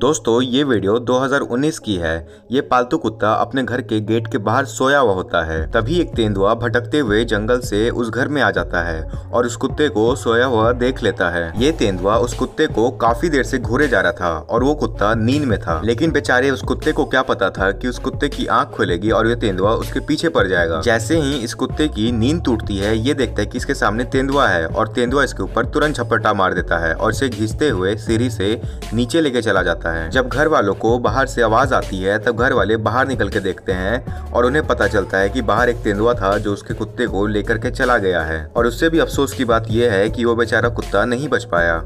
दोस्तों, ये वीडियो 2019 की है। ये पालतू कुत्ता अपने घर के गेट के बाहर सोया हुआ होता है। तभी एक तेंदुआ भटकते हुए जंगल से उस घर में आ जाता है और उस कुत्ते को सोया हुआ देख लेता है। ये तेंदुआ उस कुत्ते को काफ़ी देर से घूरे जा रहा था और वो कुत्ता नींद में था। लेकिन बेचारे उस कुत्ते को क्या पता था की उस कुत्ते की आँख खुलेगी और ये तेंदुआ उसके पीछे पड़ जाएगा। जैसे ही इस कुत्ते की नींद टूटती है, ये देखता है की इसके सामने तेंदुआ है और तेंदुआ इसके ऊपर तुरंत झपट्टा मार देता है और इसे घिसते हुए सीढ़ी से नीचे लेके चला जाता है। जब घर वालों को बाहर से आवाज़ आती है, तब घर वाले बाहर निकल के देखते हैं और उन्हें पता चलता है कि बाहर एक तेंदुआ था जो उसके कुत्ते को लेकर के चला गया है। और उससे भी अफसोस की बात यह है कि वो बेचारा कुत्ता नहीं बच पाया।